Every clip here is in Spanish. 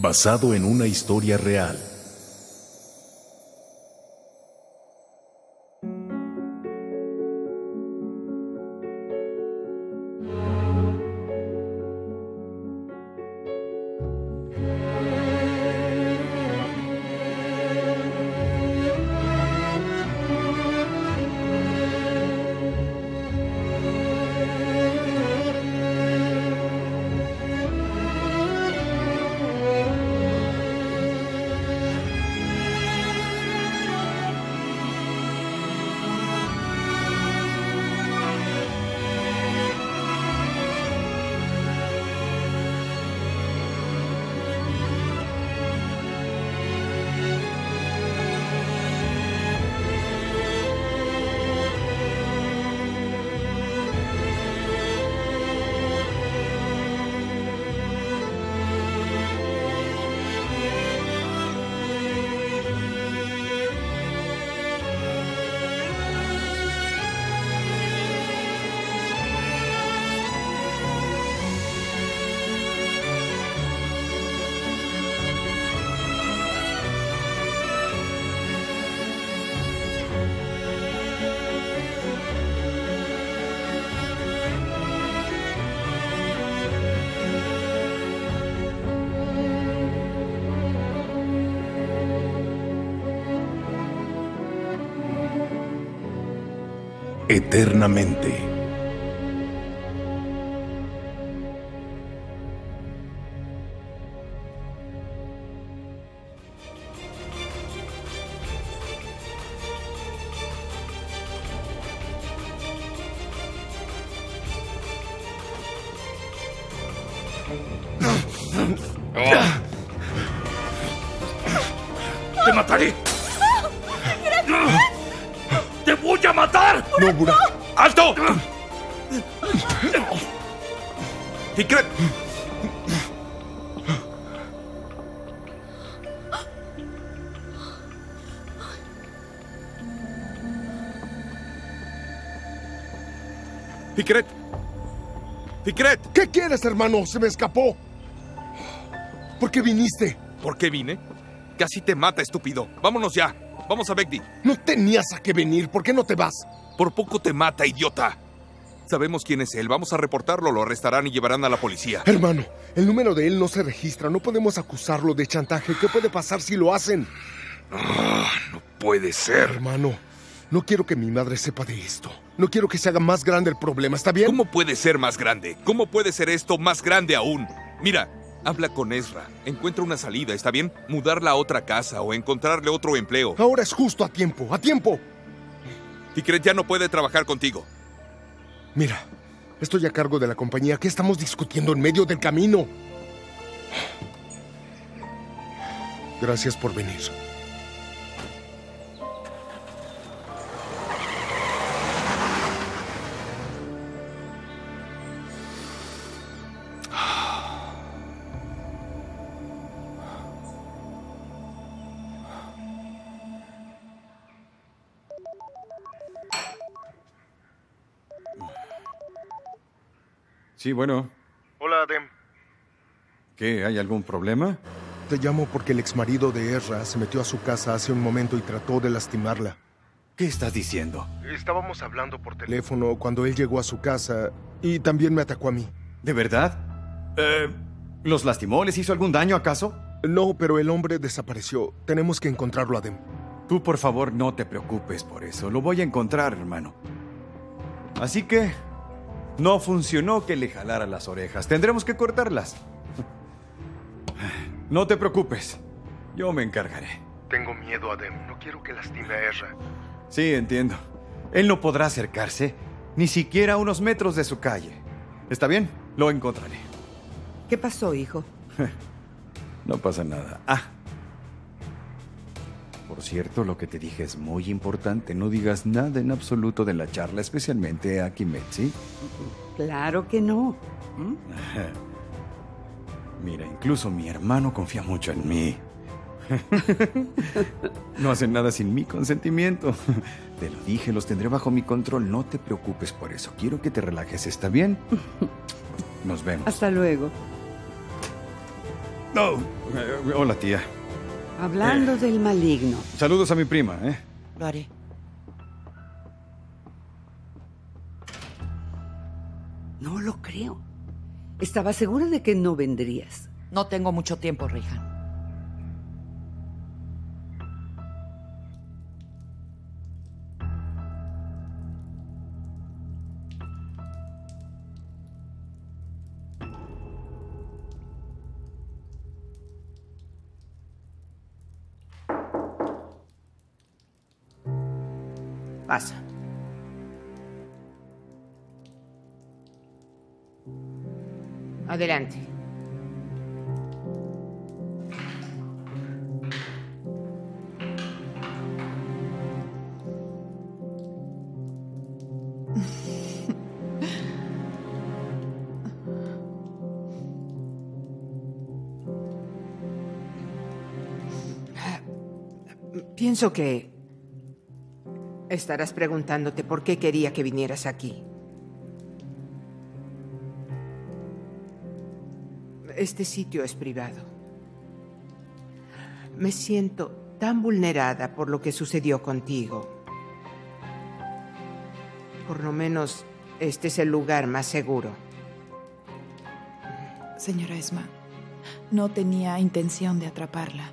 Basado en una historia real. Eternamente. ¿Qué quieres, hermano? Se me escapó. ¿Por qué viniste? ¿Por qué vine? Casi te mata, estúpido. Vámonos ya. Vamos a Begdi. No tenías a qué venir. ¿Por qué no te vas? Por poco te mata, idiota. Sabemos quién es él. Vamos a reportarlo. Lo arrestarán y llevarán a la policía. Hermano, el número de él no se registra. No podemos acusarlo de chantaje. ¿Qué puede pasar si lo hacen? Ah, no puede ser. Hermano, no quiero que mi madre sepa de esto. No quiero que se haga más grande el problema. ¿Está bien? ¿Cómo puede ser más grande? ¿Cómo puede ser esto más grande aún? Mira, habla con Ezra. Encuentra una salida, ¿está bien? Mudarla a otra casa o encontrarle otro empleo. Ahora es justo a tiempo. ¡A tiempo! Fikret ya no puede trabajar contigo. Mira, estoy a cargo de la compañía. ¿Qué estamos discutiendo en medio del camino? Gracias por venir. Sí, bueno. Hola, Adem. ¿Qué? ¿Hay algún problema? Te llamo porque el exmarido de Ezra se metió a su casa hace un momento y trató de lastimarla. ¿Qué estás diciendo? Estábamos hablando por teléfono cuando él llegó a su casa y también me atacó a mí. ¿De verdad? Eh, ¿Los lastimó? ¿Les hizo algún daño acaso? No, pero el hombre desapareció. Tenemos que encontrarlo, Adem. Tú, por favor, no te preocupes por eso. Lo voy a encontrar, hermano. Así que... No funcionó que le jalara las orejas. Tendremos que cortarlas. No te preocupes. Yo me encargaré. Tengo miedo, Adem. No quiero que lastime a Ezra. Sí, entiendo. Él no podrá acercarse ni siquiera a unos metros de su calle. ¿Está bien? Lo encontraré. ¿Qué pasó, hijo? No pasa nada. Ah. Por cierto, lo que te dije es muy importante. No digas nada en absoluto de la charla, especialmente a Kimet, ¿sí? Claro que no. ¿Mm? Mira, incluso mi hermano confía mucho en mí. No hacen nada sin mi consentimiento. Te lo dije, los tendré bajo mi control. No te preocupes por eso. Quiero que te relajes, ¿está bien? Nos vemos. Hasta luego. No. Eh, hola, tía. Hablando del maligno. Saludos a mi prima, ¿eh? Lo haré. No lo creo. Estaba segura de que no vendrías. No tengo mucho tiempo, Rehan. Pasa. Adelante. Pienso que estarás preguntándote por qué quería que vinieras aquí. Este sitio es privado. Me siento tan vulnerada por lo que sucedió contigo. Por lo menos este es el lugar más seguro. Señora Esma, no tenía intención de atraparla.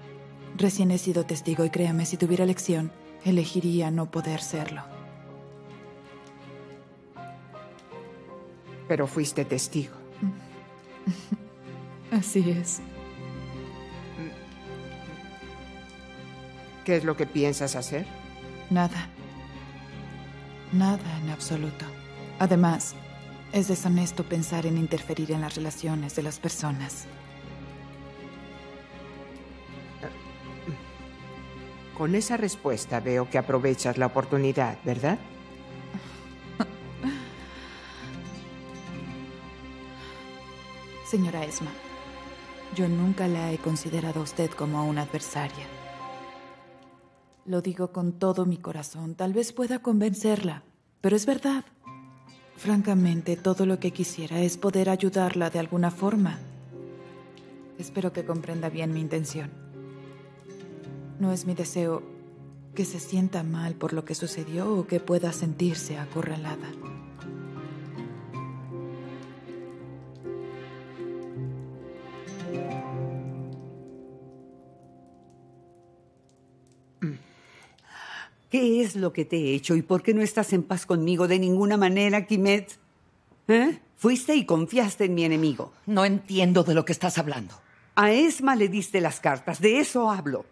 Recién he sido testigo y créame, si tuviera elección, elegiría no poder serlo. Pero fuiste testigo. Así es. ¿Qué es lo que piensas hacer? Nada. Nada en absoluto. Además, es deshonesto pensar en interferir en las relaciones de las personas. Con esa respuesta veo que aprovechas la oportunidad, ¿verdad? Señora Esma, yo nunca la he considerado a usted como una adversaria. Lo digo con todo mi corazón. Tal vez pueda convencerla, pero es verdad. Francamente, todo lo que quisiera es poder ayudarla de alguna forma. Espero que comprenda bien mi intención. No es mi deseo que se sienta mal por lo que sucedió o que pueda sentirse acorralada. ¿Qué es lo que te he hecho y por qué no estás en paz conmigo de ninguna manera, Kimet? ¿Eh? Fuiste y confiaste en mi enemigo. No entiendo de lo que estás hablando. A Esma le diste las cartas, de eso hablo.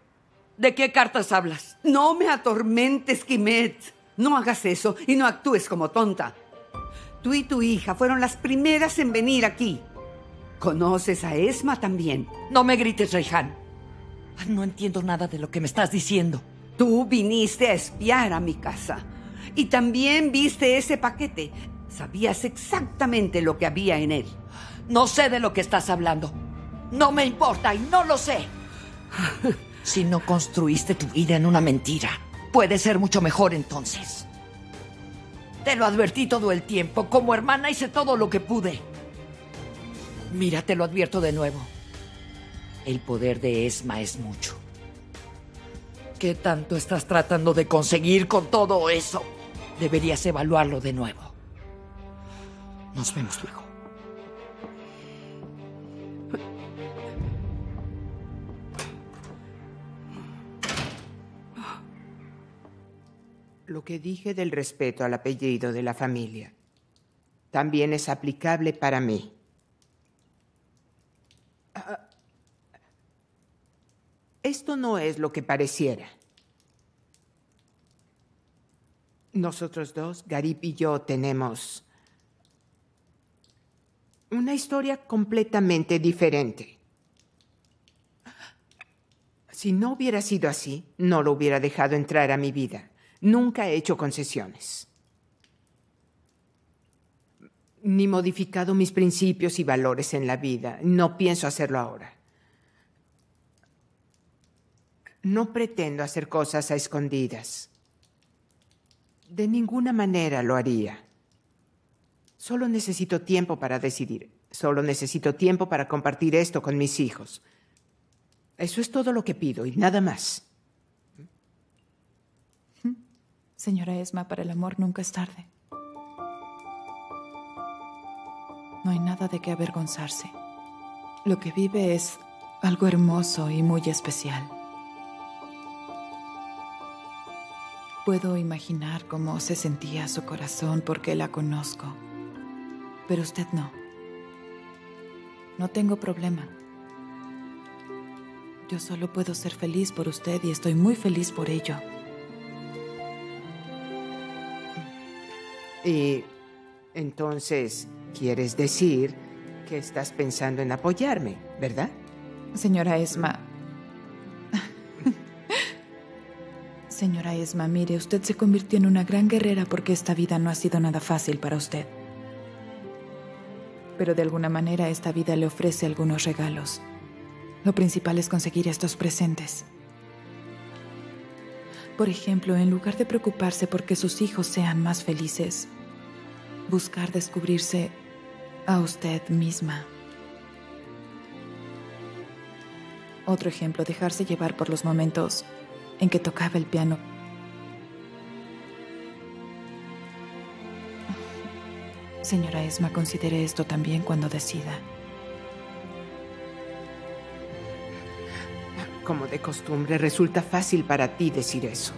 ¿De qué cartas hablas? No me atormentes, Kimet. No hagas eso y no actúes como tonta. Tú y tu hija fueron las primeras en venir aquí. ¿Conoces a Esma también? No me grites, Rehan. No entiendo nada de lo que me estás diciendo. Tú viniste a espiar a mi casa. Y también viste ese paquete. Sabías exactamente lo que había en él. No sé de lo que estás hablando. No me importa y no lo sé. Si no construiste tu vida en una mentira, puede ser mucho mejor entonces. Te lo advertí todo el tiempo. Como hermana hice todo lo que pude. Mira, te lo advierto de nuevo. El poder de Esma es mucho. ¿Qué tanto estás tratando de conseguir con todo eso? Deberías evaluarlo de nuevo. Nos vemos luego. Lo que dije del respeto al apellido de la familia también es aplicable para mí. Ah, esto no es lo que pareciera. Nosotros dos, Garip y yo, tenemos una historia completamente diferente. Si no hubiera sido así, no lo hubiera dejado entrar a mi vida. Nunca he hecho concesiones. Ni modificado mis principios y valores en la vida. No pienso hacerlo ahora. No pretendo hacer cosas a escondidas. De ninguna manera lo haría. Solo necesito tiempo para decidir. Solo necesito tiempo para compartir esto con mis hijos. Eso es todo lo que pido y nada más. Señora Esma, para el amor nunca es tarde. No hay nada de qué avergonzarse. Lo que vive es algo hermoso y muy especial. Puedo imaginar cómo se sentía su corazón porque la conozco. Pero usted no. No tengo problema. Yo solo puedo ser feliz por usted y estoy muy feliz por ello. Y entonces, quieres decir que estás pensando en apoyarme, ¿verdad? Señora Esma. Señora Esma, mire, usted se convirtió en una gran guerrera porque esta vida no ha sido nada fácil para usted. Pero de alguna manera esta vida le ofrece algunos regalos. Lo principal es conseguir estos presentes. Por ejemplo, en lugar de preocuparse porque sus hijos sean más felices, buscar descubrirse a usted misma. Otro ejemplo, dejarse llevar por los momentos en que tocaba el piano. Señora Esma, considere esto también cuando decida. Como de costumbre, resulta fácil para ti decir eso.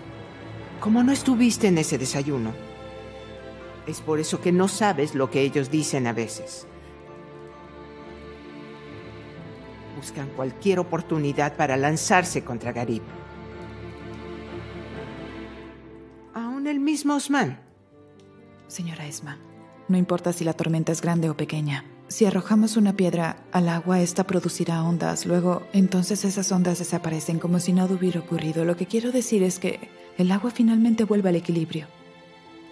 Como no estuviste en ese desayuno. Es por eso que no sabes lo que ellos dicen a veces. Buscan cualquier oportunidad para lanzarse contra Garib. Aún el mismo Osman. Señora Esma, no importa si la tormenta es grande o pequeña. Si arrojamos una piedra al agua, esta producirá ondas. Luego, entonces esas ondas desaparecen como si nada hubiera ocurrido. Lo que quiero decir es que el agua finalmente vuelve al equilibrio.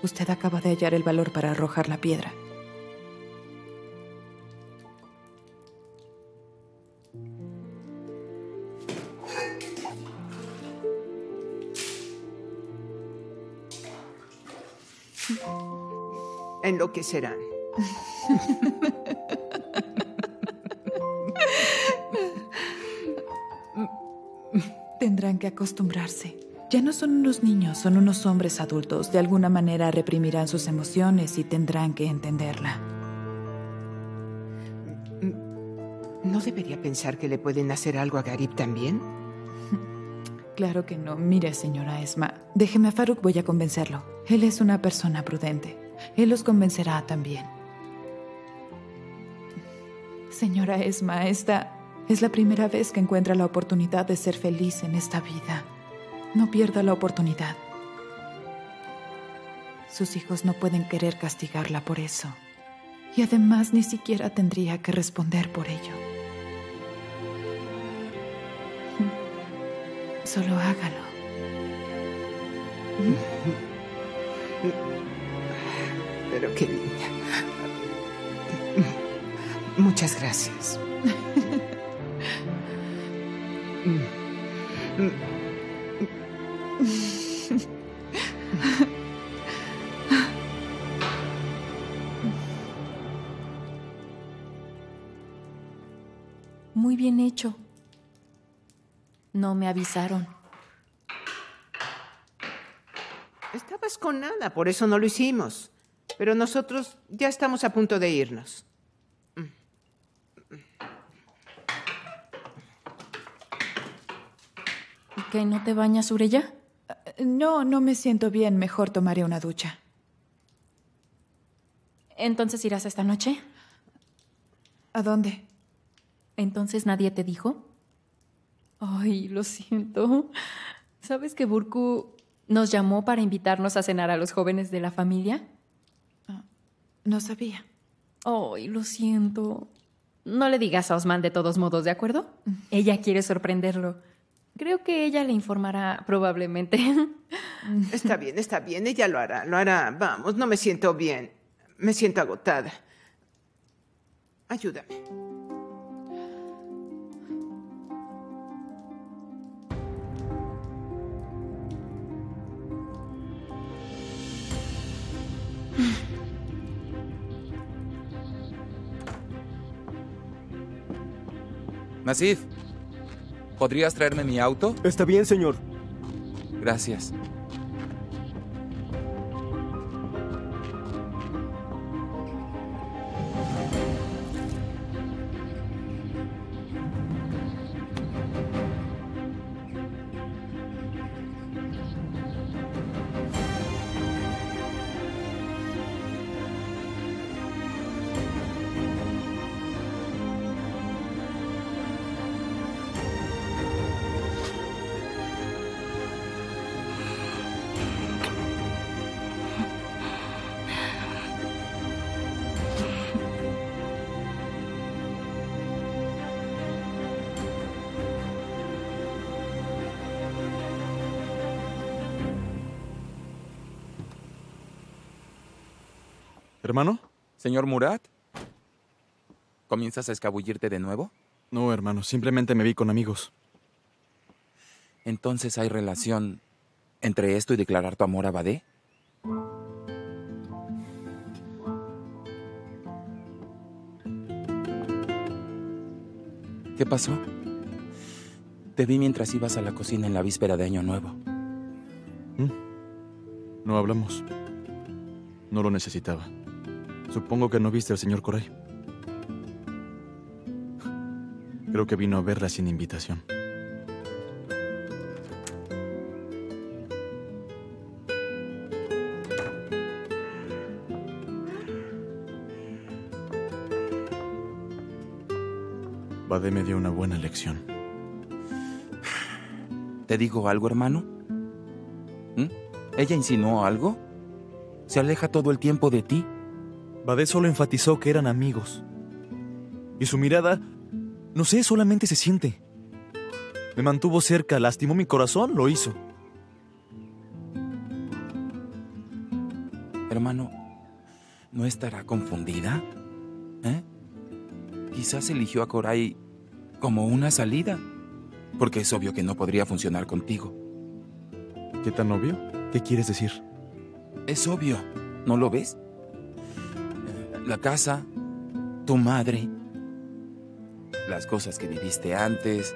Usted acaba de hallar el valor para arrojar la piedra. Enloquecerán. Tendrán que acostumbrarse. Ya no son unos niños, son unos hombres adultos. De alguna manera reprimirán sus emociones y tendrán que entenderla. ¿No debería pensar que le pueden hacer algo a Garib también? Claro que no. Mire, señora Esma, déjeme a Faruk, voy a convencerlo. Él es una persona prudente. Él los convencerá también. Señora Esma, esta es la primera vez que encuentra la oportunidad de ser feliz en esta vida. No pierda la oportunidad. Sus hijos no pueden querer castigarla por eso. Y además ni siquiera tendría que responder por ello. Solo hágalo. Pero qué linda. Muchas gracias. Muy bien hecho. No me avisaron. Estabas con nada, por eso no lo hicimos. Pero nosotros ya estamos a punto de irnos. ¿Que no te bañas, Ureya? No, no me siento bien. Mejor tomaré una ducha. ¿Entonces irás esta noche? ¿A dónde? ¿Entonces nadie te dijo? Ay, lo siento. ¿Sabes que Burku nos llamó para invitarnos a cenar a los jóvenes de la familia? No sabía. Ay, lo siento. No le digas a Osman de todos modos, ¿de acuerdo? Ella quiere sorprenderlo. Creo que ella le informará probablemente. Está bien, está bien. Ella lo hará, lo hará. Vamos, no me siento bien. Me siento agotada. Ayúdame. Nasif. ¿Podrías traerme mi auto? Está bien, señor. Gracias. ¿Hermano? Señor Murat, ¿comienzas a escabullirte de nuevo? No, hermano, simplemente me vi con amigos. Entonces hay relación entre esto y declarar tu amor a Badé. ¿Qué pasó? Te vi mientras ibas a la cocina en la víspera de Año Nuevo. ¿Mm? No hablamos. No lo necesitaba. Supongo que no viste al señor Coray. Creo que vino a verla sin invitación. Bade me dio una buena lección. ¿Te digo algo, hermano? ¿Mm? ¿Ella insinuó algo? ¿Se aleja todo el tiempo de ti? Bade solo enfatizó que eran amigos. Y su mirada, no sé, solamente se siente. Me mantuvo cerca, lastimó mi corazón, lo hizo. Hermano, ¿no estará confundida? ¿Eh? Quizás eligió a Coray como una salida, porque es obvio que no podría funcionar contigo. ¿Qué tan obvio? ¿Qué quieres decir? Es obvio, ¿no lo ves? La casa, tu madre, las cosas que viviste antes,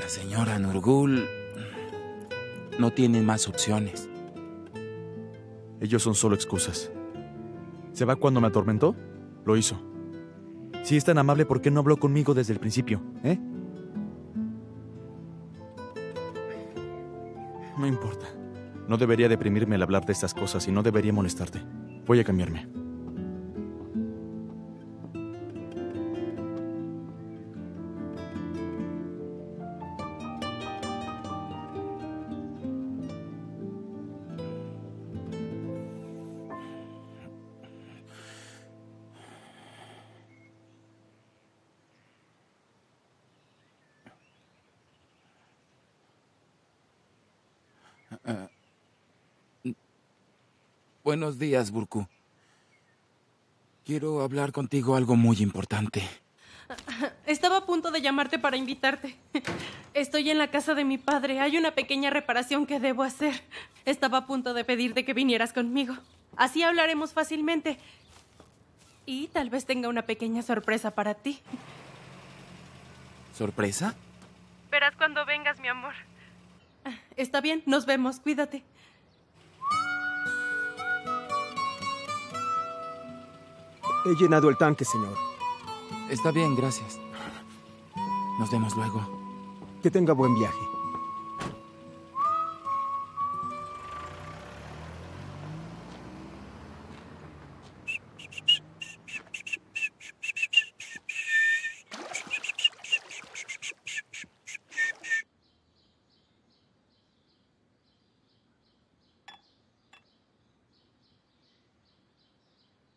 la señora Nurgul, no tienen más opciones. Ellos son solo excusas. ¿Se va cuando me atormentó? Lo hizo. Si es tan amable, ¿por qué no habló conmigo desde el principio? ¿Eh? No importa. No debería deprimirme al hablar de estas cosas y no debería molestarte. Voy a cambiarme. Buenos días, Burku. Quiero hablar contigo algo muy importante. Estaba a punto de llamarte para invitarte. Estoy en la casa de mi padre. Hay una pequeña reparación que debo hacer. Estaba a punto de pedirte que vinieras conmigo. Así hablaremos fácilmente. Y tal vez tenga una pequeña sorpresa para ti. ¿Sorpresa? Verás cuando vengas, mi amor. Está bien, nos vemos. Cuídate. He llenado el tanque, señor. Está bien, gracias. Nos vemos luego. Que tenga buen viaje.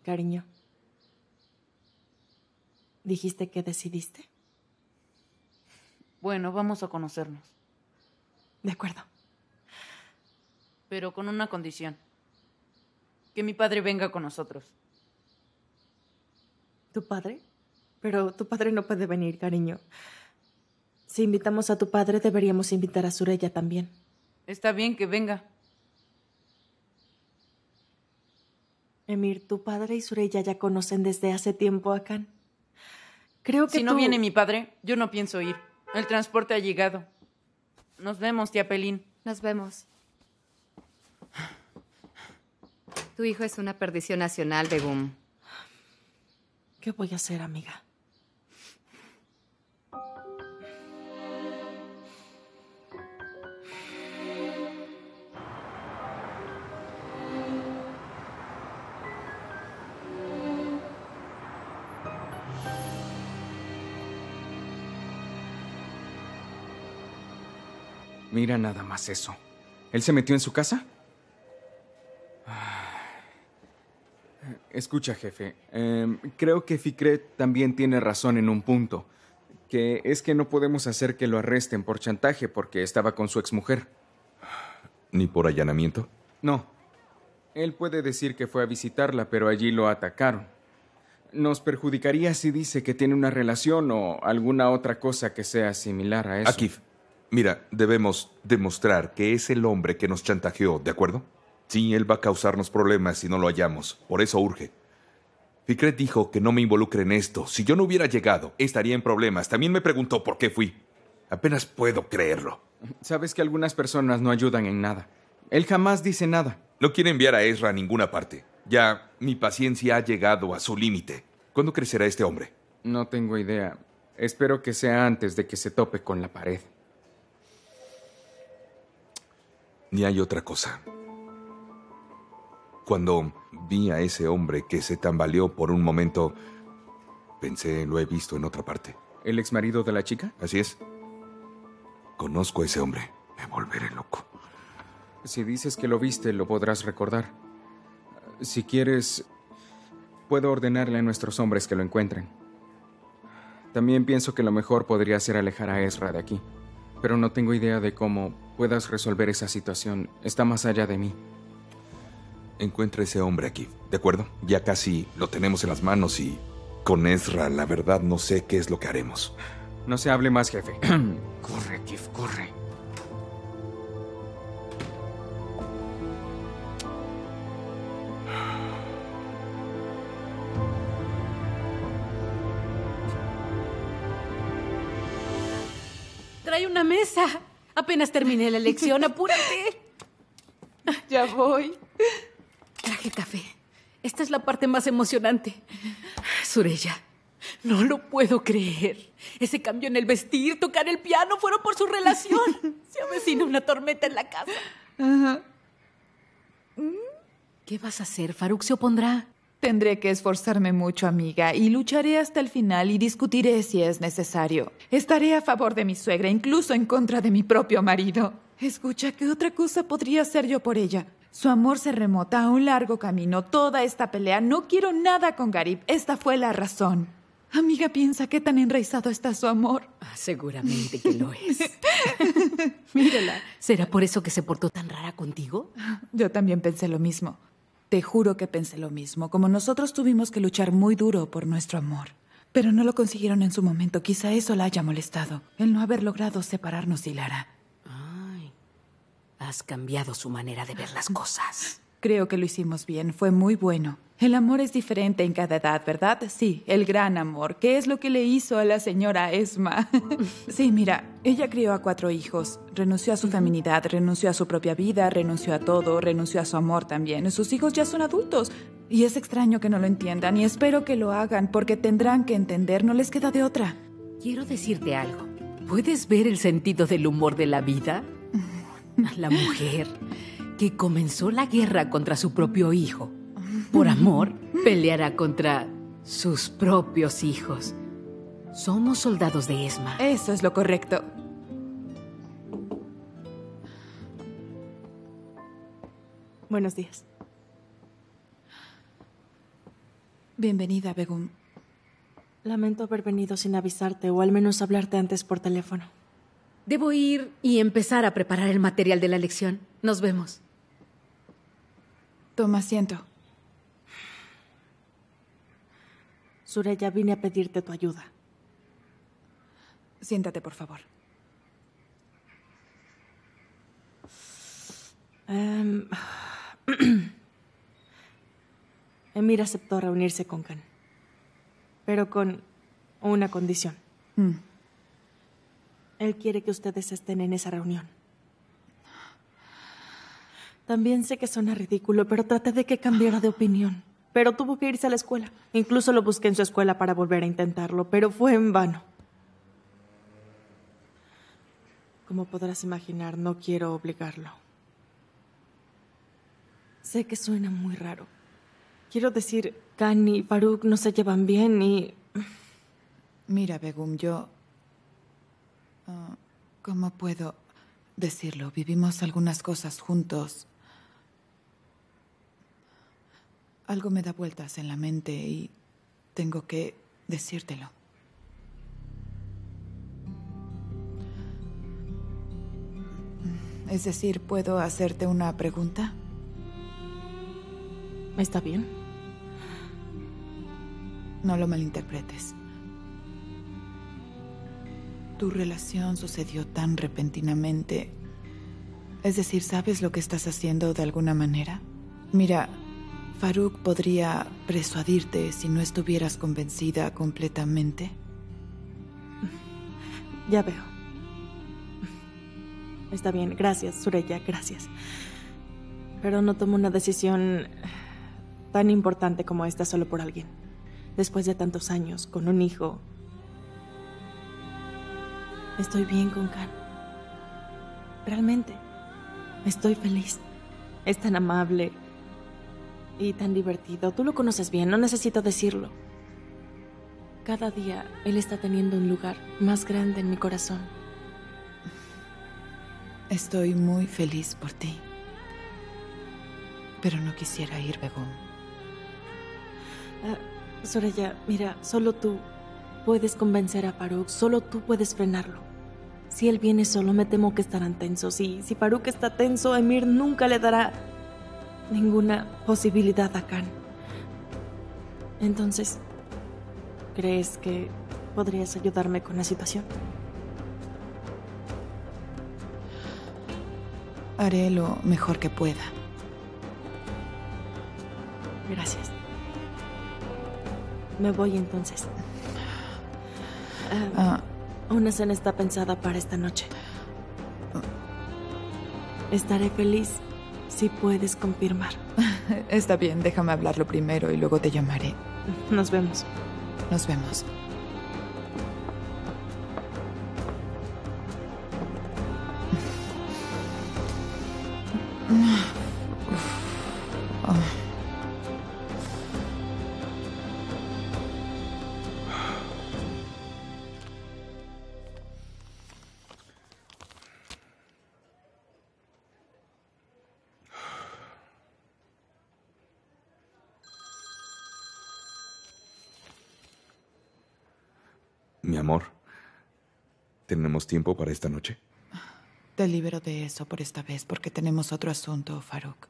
Cariño. ¿Dijiste que decidiste? Bueno, vamos a conocernos. De acuerdo. Pero con una condición. Que mi padre venga con nosotros. ¿Tu padre? Pero tu padre no puede venir, cariño. Si invitamos a tu padre, deberíamos invitar a Sureya también. Está bien que venga. Emir, tu padre y Sureya ya conocen desde hace tiempo a Khan. Creo que si no tú- viene mi padre, yo no pienso ir. El transporte ha llegado. Nos vemos, tía Pelín. Nos vemos. Tu hijo es una perdición nacional, Begum. ¿Qué voy a hacer, amiga? Mira nada más eso. ¿Él se metió en su casa? Escucha, jefe. em, creo que Fikret también tiene razón en un punto. Que es que no podemos hacer que lo arresten por chantaje porque estaba con su exmujer. ¿Ni por allanamiento? No. Él puede decir que fue a visitarla, pero allí lo atacaron. Nos perjudicaría si dice que tiene una relación o alguna otra cosa que sea similar a eso. Akif, mira, debemos demostrar que es el hombre que nos chantajeó, ¿de acuerdo? Sí, él va a causarnos problemas si no lo hallamos. Por eso urge. Fikret dijo que no me involucre en esto. Si yo no hubiera llegado, estaría en problemas. También me preguntó por qué fui. Apenas puedo creerlo. Sabes que algunas personas no ayudan en nada. Él jamás dice nada. No quiere enviar a Ezra a ninguna parte. Ya mi paciencia ha llegado a su límite. ¿Cuándo crecerá este hombre? No tengo idea. Espero que sea antes de que se tope con la pared. Ni hay otra cosa. Cuando vi a ese hombre que se tambaleó por un momento, pensé, lo he visto en otra parte. ¿El ex marido de la chica? Así es. Conozco a ese hombre. Me volveré loco. Si dices que lo viste, lo podrás recordar. Si quieres, puedo ordenarle a nuestros hombres que lo encuentren. También pienso que lo mejor podría ser alejar a Ezra de aquí. Pero no tengo idea de cómo puedas resolver esa situación. Está más allá de mí. Encuentra ese hombre aquí, ¿de acuerdo? Ya casi lo tenemos en las manos y con Ezra, la verdad, no sé qué es lo que haremos. No se hable más, jefe. corre, Kif, corre. Trae una mesa. Apenas terminé la lección, apúrate. Ya voy. Traje café. Esta es la parte más emocionante. Sureya, no lo puedo creer. Ese cambio en el vestir, tocar el piano, fueron por su relación. Se avecina una tormenta en la casa. ¿Qué vas a hacer? Faruk se opondrá. Tendré que esforzarme mucho, amiga, y lucharé hasta el final y discutiré si es necesario. Estaré a favor de mi suegra, incluso en contra de mi propio marido. Escucha, ¿qué otra cosa podría hacer yo por ella? Su amor se remota a un largo camino. Toda esta pelea, no quiero nada con Garib. Esta fue la razón. Amiga, piensa qué tan enraizado está su amor. Seguramente que lo es. Mírala. ¿Será por eso que se portó tan rara contigo? Yo también pensé lo mismo. Te juro que pensé lo mismo, como nosotros tuvimos que luchar muy duro por nuestro amor. Pero no lo consiguieron en su momento, quizá eso la haya molestado, el no haber logrado separarnos de Lara. Ay, has cambiado su manera de ver las cosas. Creo que lo hicimos bien, fue muy bueno. El amor es diferente en cada edad, ¿verdad? Sí, el gran amor. ¿Qué es lo que le hizo a la señora Esma? sí, mira, ella crió a cuatro hijos, renunció a su feminidad, renunció a su propia vida, renunció a todo, renunció a su amor también. Sus hijos ya son adultos. Y es extraño que no lo entiendan y espero que lo hagan porque tendrán que entender, no les queda de otra. Quiero decirte algo. ¿Puedes ver el sentido del humor de la vida? La mujer que comenzó la guerra contra su propio hijo, por amor, peleará contra sus propios hijos. Somos soldados de Esma. Eso es lo correcto. Buenos días. Bienvenida, Begum. Lamento haber venido sin avisarte o al menos hablarte antes por teléfono. Debo ir y empezar a preparar el material de la lección. Nos vemos. Toma asiento. Sureya, vine a pedirte tu ayuda. Siéntate, por favor. Em, Emir aceptó reunirse con Khan, pero con una condición. Mm. Él quiere que ustedes estén en esa reunión. También sé que suena ridículo, pero traté de que cambiara de opinión. Pero tuvo que irse a la escuela. Incluso lo busqué en su escuela para volver a intentarlo, pero fue en vano. Como podrás imaginar, no quiero obligarlo. Sé que suena muy raro. Quiero decir, Khan y Farouk no se llevan bien y... Mira, Begum, yo... ah, ¿Cómo puedo decirlo? Vivimos algunas cosas juntos. Algo me da vueltas en la mente y tengo que decírtelo. Es decir, ¿puedo hacerte una pregunta? ¿Está bien? No lo malinterpretes. Tu relación sucedió tan repentinamente. Es decir, ¿sabes lo que estás haciendo de alguna manera? Mira, Farouk podría persuadirte si no estuvieras convencida completamente. Ya veo. Está bien, gracias, Sureya, gracias. Pero no tomo una decisión tan importante como esta solo por alguien. Después de tantos años, con un hijo. Estoy bien con Khan. Realmente. Estoy feliz. Es tan amable. Y tan divertido. Tú lo conoces bien, no necesito decirlo. Cada día él está teniendo un lugar más grande en mi corazón. Estoy muy feliz por ti. Pero no quisiera ir, Begum. Ah, Soraya, mira, solo tú puedes convencer a Faruk, solo tú puedes frenarlo. Si él viene solo, me temo que estarán tensos. Y si Faruk está tenso, Emir nunca le dará ninguna posibilidad a Khan. Entonces, ¿crees que podrías ayudarme con la situación? Haré lo mejor que pueda. Gracias. Me voy entonces. Ah, Una cena está pensada para esta noche. Estaré feliz si puedes confirmar. Está bien, déjame hablarlo primero y luego te llamaré. Nos vemos. Nos vemos. Mi amor, ¿tenemos tiempo para esta noche? Te libero de eso por esta vez porque tenemos otro asunto, Farouk.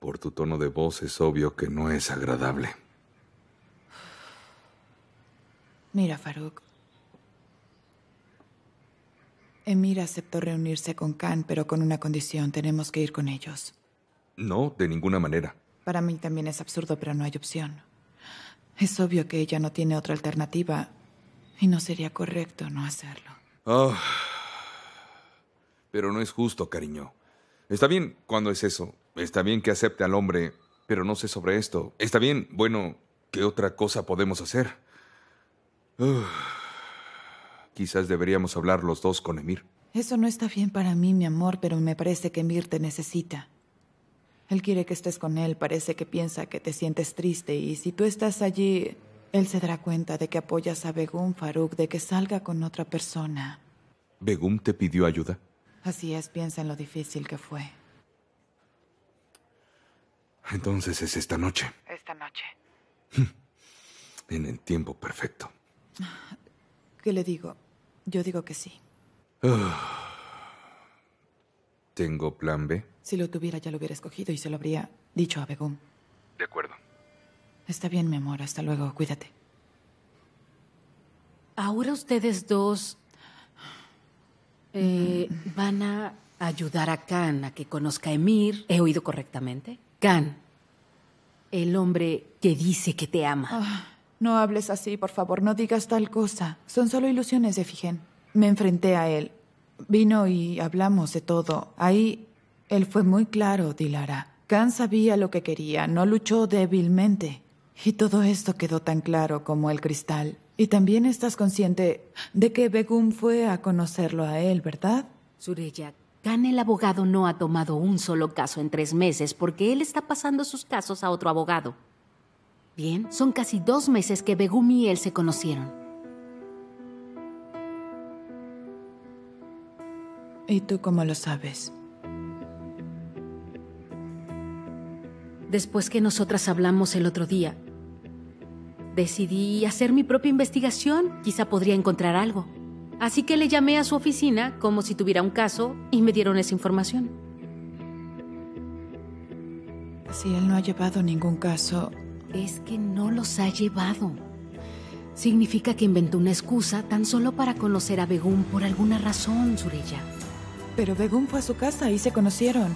Por tu tono de voz es obvio que no es agradable. Mira, Farouk. Emir aceptó reunirse con Khan, pero con una condición. Tenemos que ir con ellos. No, de ninguna manera. Para mí también es absurdo, pero no hay opción. Es obvio que ella no tiene otra alternativa y no sería correcto no hacerlo. Ah, pero no es justo, cariño. Está bien cuando es eso. Está bien que acepte al hombre, pero no sé sobre esto. Está bien, bueno, ¿qué otra cosa podemos hacer? Uf, quizás deberíamos hablar los dos con Emir. Eso no está bien para mí, mi amor, pero me parece que Emir te necesita. Él quiere que estés con él, parece que piensa que te sientes triste y si tú estás allí, él se dará cuenta de que apoyas a Begum Farouk, de que salga con otra persona. ¿Begum te pidió ayuda? Así es, piensa en lo difícil que fue. Entonces es esta noche. Esta noche. En el tiempo perfecto. ¿Qué le digo? Yo digo que sí. Ah. ¿Tengo plan B? Si lo tuviera ya lo hubiera escogido y se lo habría dicho a Begum. De acuerdo. Está bien, mi amor. Hasta luego. Cuídate. Ahora ustedes dos eh, van a ayudar a Khan a que conozca a Emir. ¿He oído correctamente? Khan, el hombre que dice que te ama. Ah, no hables así, por favor. No digas tal cosa. Son solo ilusiones de Figen. Me enfrenté a él. Vino y hablamos de todo. Ahí él fue muy claro, Dilara. Khan sabía lo que quería, no luchó débilmente. Y todo esto quedó tan claro como el cristal. Y también estás consciente de que Begum fue a conocerlo a él, ¿verdad? Sureya, Khan el abogado no ha tomado un solo caso en tres meses porque él está pasando sus casos a otro abogado. Bien, son casi dos meses que Begum y él se conocieron. ¿Y tú cómo lo sabes? Después que nosotras hablamos el otro día, decidí hacer mi propia investigación. Quizá podría encontrar algo. Así que le llamé a su oficina como si tuviera un caso y me dieron esa información. Si él no ha llevado ningún caso... Es que no los ha llevado. Significa que inventó una excusa tan solo para conocer a Begum por alguna razón, Sureya. Pero Begum fue a su casa y se conocieron.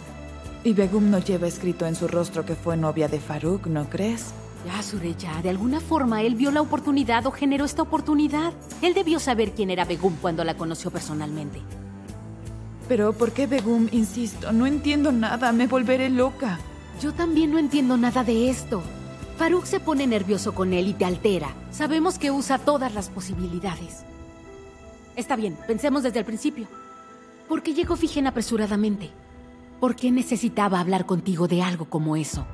Y Begum no lleva escrito en su rostro que fue novia de Farouk, ¿no crees? Ya, Sureya, de alguna forma él vio la oportunidad o generó esta oportunidad. Él debió saber quién era Begum cuando la conoció personalmente. Pero ¿por qué Begum? Insisto, no entiendo nada, me volveré loca. Yo también no entiendo nada de esto. Farouk se pone nervioso con él y te altera. Sabemos que usa todas las posibilidades. Está bien, pensemos desde el principio. ¿Por qué llegó Figen apresuradamente? ¿Por qué necesitaba hablar contigo de algo como eso?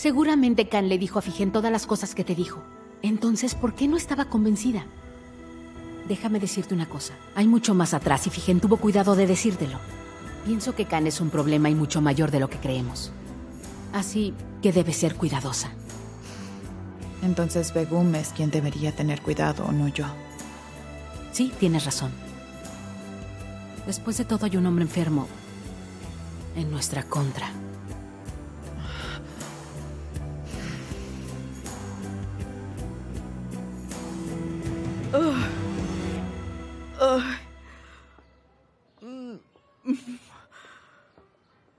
Seguramente Khan le dijo a Figen todas las cosas que te dijo. Entonces, ¿por qué no estaba convencida? Déjame decirte una cosa. Hay mucho más atrás y Figen tuvo cuidado de decírtelo. Pienso que Khan es un problema y mucho mayor de lo que creemos. Así que debe ser cuidadosa. Entonces Begum es quien debería tener cuidado, no yo. Sí, tienes razón. Después de todo hay un hombre enfermo en nuestra contra.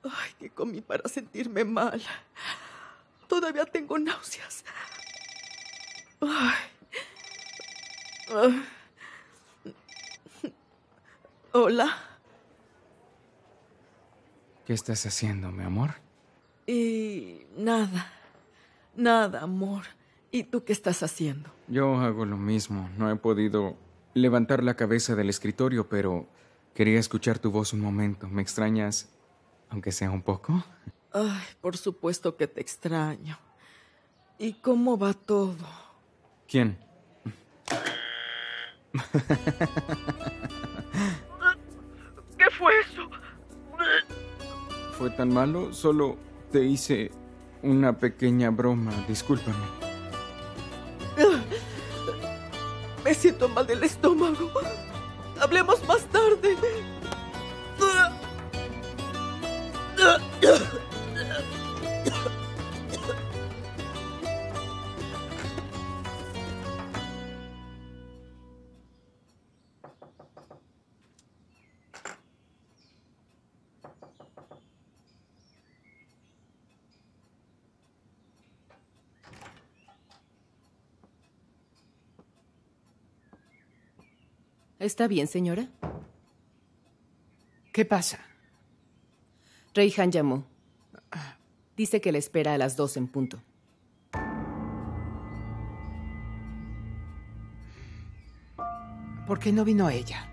Ay, ¿qué comí para sentirme mal? Todavía tengo náuseas. Ay. Ay. Hola. ¿Qué estás haciendo, mi amor? Y nada. Nada, amor. ¿Y tú qué estás haciendo? Yo hago lo mismo. No he podido levantar la cabeza del escritorio, pero quería escuchar tu voz un momento. ¿Me extrañas, aunque sea un poco? Ay, por supuesto que te extraño. ¿Y cómo va todo? ¿Quién? ¿Qué fue eso? ¿Fue tan malo? Solo te hice una pequeña broma. Discúlpame. Me siento mal del estómago. Hablemos más tarde. ¿Está bien, señora? ¿Qué pasa? Reihan llamó. Dice que le espera a las dos en punto. ¿Por qué no vino ella?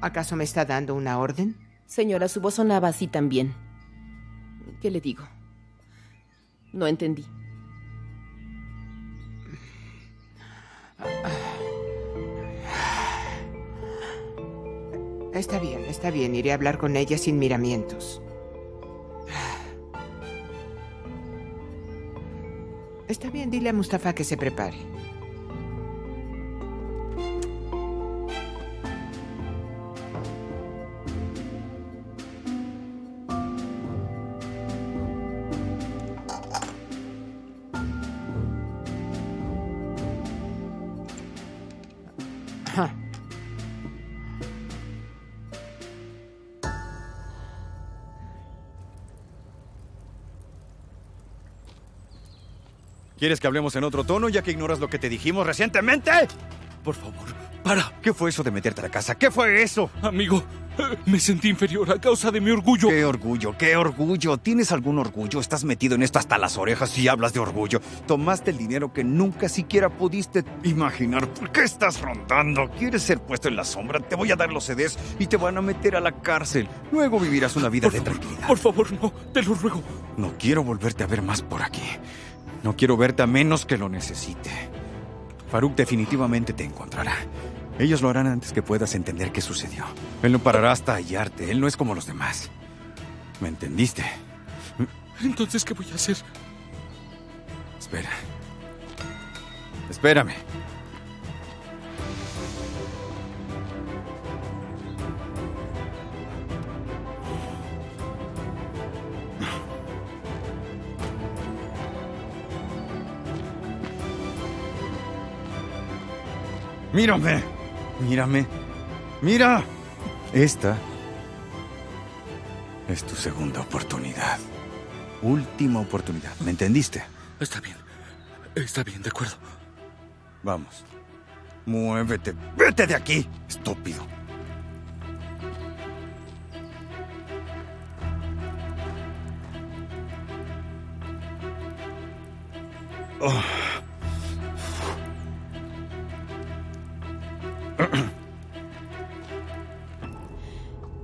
¿Acaso me está dando una orden? Señora, su voz sonaba así también. ¿Qué le digo? No entendí. Está bien, está bien. Iré a hablar con ella sin miramientos. Está bien, dile a Mustafa que se prepare. ¿Quieres que hablemos en otro tono ya que ignoras lo que te dijimos recientemente? Por favor, para. ¿Qué fue eso de meterte a la casa? ¿Qué fue eso? Amigo, me sentí inferior a causa de mi orgullo. ¿Qué orgullo? ¿Qué orgullo? ¿Tienes algún orgullo? Estás metido en esto hasta las orejas y hablas de orgullo. Tomaste el dinero que nunca siquiera pudiste imaginar. ¿Por qué estás rondando? ¿Quieres ser puesto en la sombra? Te voy a dar los CDs y te van a meter a la cárcel. Luego vivirás una vida de tranquilidad. Por favor, no, te lo ruego. No quiero volverte a ver más por aquí. No quiero verte a menos que lo necesite. Faruk definitivamente te encontrará. Ellos lo harán antes que puedas entender qué sucedió. Él no parará hasta hallarte. Él no es como los demás. ¿Me entendiste? Entonces, ¿qué voy a hacer? Espera. Espérame. Mírame. Mírame. Mira. Esta es tu segunda oportunidad. Última oportunidad. ¿Me entendiste? Está bien. Está bien, de acuerdo. Vamos. Muévete. Vete de aquí, estúpido. Oh.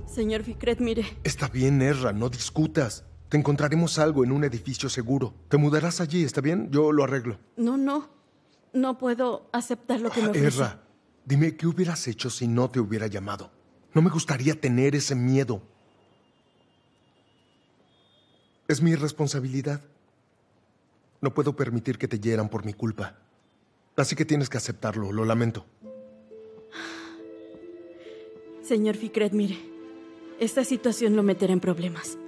Señor Ficret, mire. Está bien, Erra, no discutas. Te encontraremos algo en un edificio seguro. Te mudarás allí, ¿está bien? Yo lo arreglo. No, no. No puedo aceptar lo que me ofrece. Erra, dime, ¿qué hubieras hecho si no te hubiera llamado? No me gustaría tener ese miedo. Es mi responsabilidad. No puedo permitir que te hieran por mi culpa. Así que tienes que aceptarlo, lo lamento. Señor Ficret, mire. Esta situación lo meterá en problemas.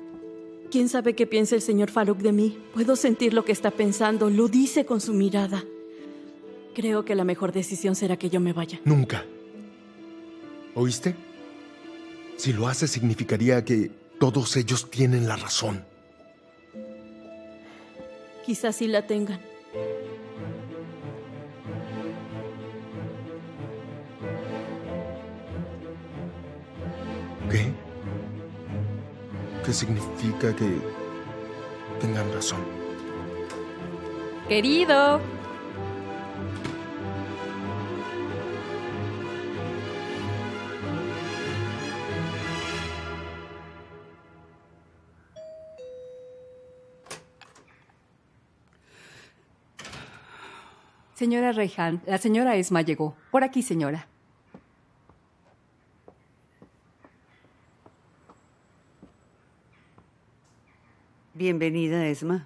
¿Quién sabe qué piensa el señor Farouk de mí? Puedo sentir lo que está pensando, lo dice con su mirada. Creo que la mejor decisión será que yo me vaya. Nunca. ¿Oíste? Si lo hace significaría que todos ellos tienen la razón. Quizás sí la tengan. ¿Qué? ¿Qué significa que tengan razón? Querido. Señora Rehan, la señora Esma llegó. Por aquí, señora. Bienvenida, Esma.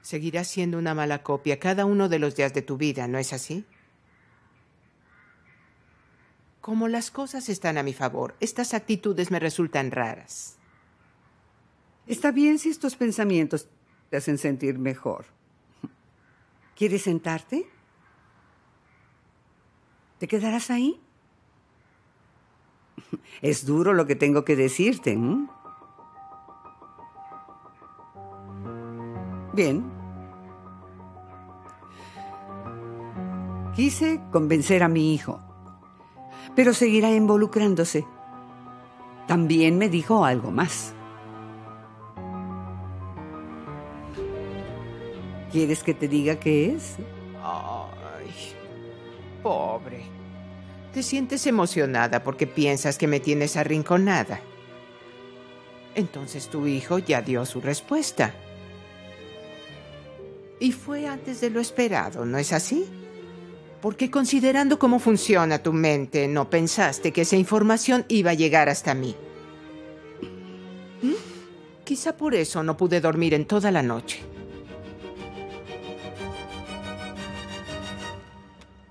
Seguirás siendo una mala copia cada uno de los días de tu vida, ¿no es así? Como las cosas están a mi favor, estas actitudes me resultan raras. Está bien si estos pensamientos te hacen sentir mejor. ¿Quieres sentarte? ¿Te quedarás ahí? Es duro lo que tengo que decirte. Bien. Quise convencer a mi hijo, pero seguirá involucrándose. También me dijo algo más. ¿Quieres que te diga qué es? Ay, pobre. Te sientes emocionada porque piensas que me tienes arrinconada. Entonces tu hijo ya dio su respuesta. Y fue antes de lo esperado, ¿no es así? Porque considerando cómo funciona tu mente, no pensaste que esa información iba a llegar hasta mí. ¿Mm? Quizá por eso no pude dormir en toda la noche.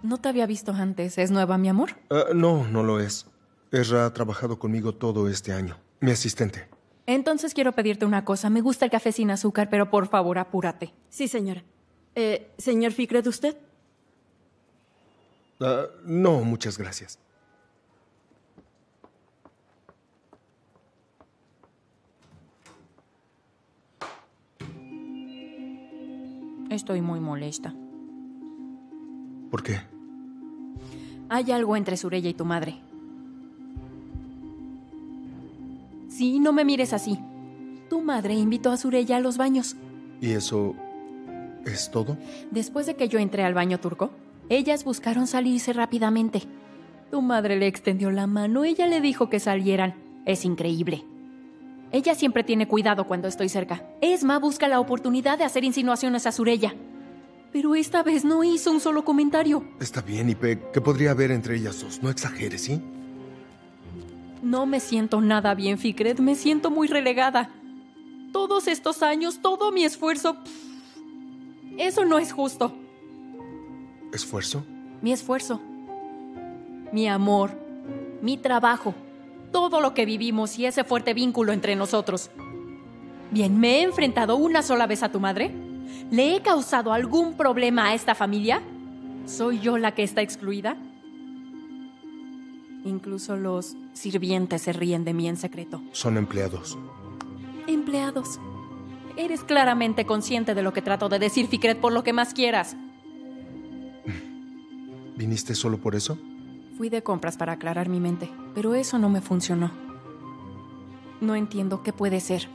No te había visto antes. ¿Es nueva, mi amor? Ah, no, no lo es. Erra ha trabajado conmigo todo este año. Mi asistente. Entonces quiero pedirte una cosa. Me gusta el café sin azúcar, pero por favor, apúrate. Sí, señora. Eh, señor Ficret, ¿usted? Ah, no, muchas gracias. Estoy muy molesta. ¿Por qué? Hay algo entre Surella y tu madre. Sí, no me mires así. Tu madre invitó a Surella a los baños. ¿Y eso es todo? Después de que yo entré al baño turco, ellas buscaron salirse rápidamente. Tu madre le extendió la mano, ella le dijo que salieran. Es increíble. Ella siempre tiene cuidado cuando estoy cerca. Esma busca la oportunidad de hacer insinuaciones a Surella. Pero esta vez no hizo un solo comentario. Está bien, Ipe. ¿Qué podría haber entre ellas dos? No exageres, ¿sí? No me siento nada bien, Fikret. Me siento muy relegada. Todos estos años, todo mi esfuerzo. pff, Eso no es justo. ¿Esfuerzo? Mi esfuerzo. Mi amor. Mi trabajo. Todo lo que vivimos y ese fuerte vínculo entre nosotros. Bien, ¿me he enfrentado una sola vez a tu madre? ¿Le he causado algún problema a esta familia? ¿Soy yo la que está excluida? Incluso los sirvientes se ríen de mí en secreto. Son empleados. Empleados. Eres claramente consciente de lo que trato de decir, Fikret, por lo que más quieras. ¿Viniste solo por eso? Fui de compras para aclarar mi mente, pero eso no me funcionó. No entiendo qué puede ser.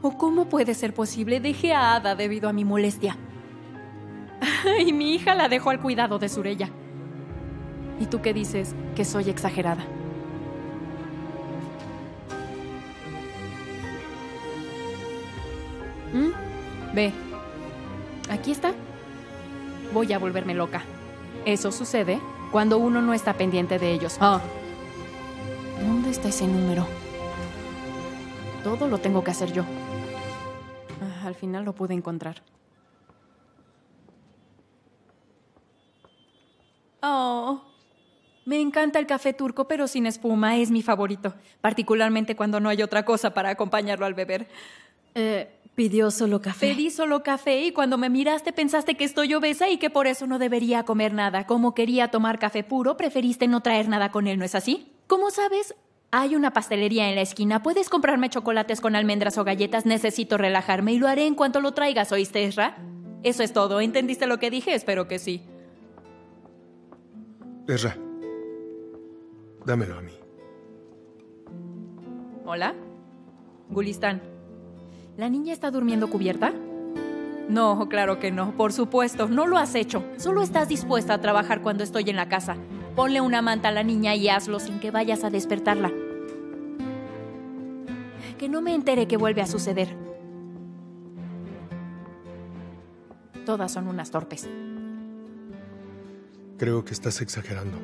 ¿O cómo puede ser posible? Dejé a Ada debido a mi molestia. y mi hija la dejó al cuidado de Surella. ¿Y tú qué dices? Que soy exagerada. ¿Mm? Ve. Aquí está. Voy a volverme loca. Eso sucede cuando uno no está pendiente de ellos. Ah. ¿Dónde está ese número? Todo lo tengo que hacer yo. Al final lo pude encontrar. Oh. Me encanta el café turco, pero sin espuma. Es mi favorito. Particularmente cuando no hay otra cosa para acompañarlo al beber. Eh, pidió solo café. Pedí solo café y cuando me miraste pensaste que estoy obesa y que por eso no debería comer nada. Como quería tomar café puro, preferiste no traer nada con él, ¿no es así? Como sabes, hay una pastelería en la esquina. ¿Puedes comprarme chocolates con almendras o galletas? Necesito relajarme y lo haré en cuanto lo traigas, ¿oíste, Ezra? Eso es todo. ¿Entendiste lo que dije? Espero que sí. Ezra. Dámelo a mí. ¿Hola? Gulistán. ¿La niña está durmiendo cubierta? No, claro que no, por supuesto, no lo has hecho. Solo estás dispuesta a trabajar cuando estoy en la casa. Ponle una manta a la niña y hazlo sin que vayas a despertarla. Que no me entere que vuelve a suceder. Todas son unas torpes. Creo que estás exagerando.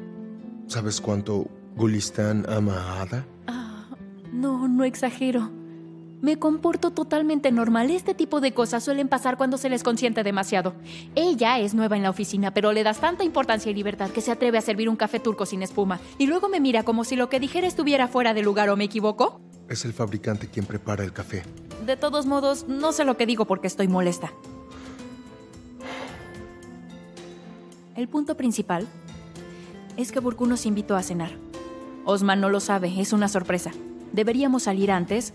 ¿Sabes cuánto Gulistan ama a Ada? No, no exagero. Me comporto totalmente normal. Este tipo de cosas suelen pasar cuando se les consiente demasiado. Ella es nueva en la oficina, pero le das tanta importancia y libertad que se atreve a servir un café turco sin espuma. Y luego me mira como si lo que dijera estuviera fuera de lugar o me equivoco. Es el fabricante quien prepara el café. De todos modos, no sé lo que digo porque estoy molesta. El punto principal es que Burku nos invitó a cenar. Osman no lo sabe, es una sorpresa. Deberíamos salir antes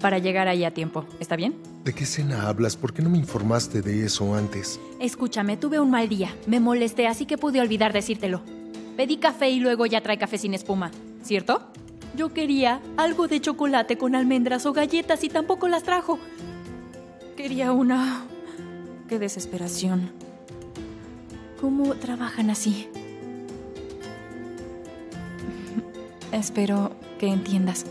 para llegar ahí a tiempo. ¿Está bien? ¿De qué cena hablas? ¿Por qué no me informaste de eso antes? Escúchame, tuve un mal día. Me molesté, así que pude olvidar decírtelo. Pedí café y luego ya trae café sin espuma, ¿cierto? Yo quería algo de chocolate con almendras o galletas y tampoco las trajo. Quería una... Qué desesperación. ¿Cómo trabajan así? Espero que entiendas.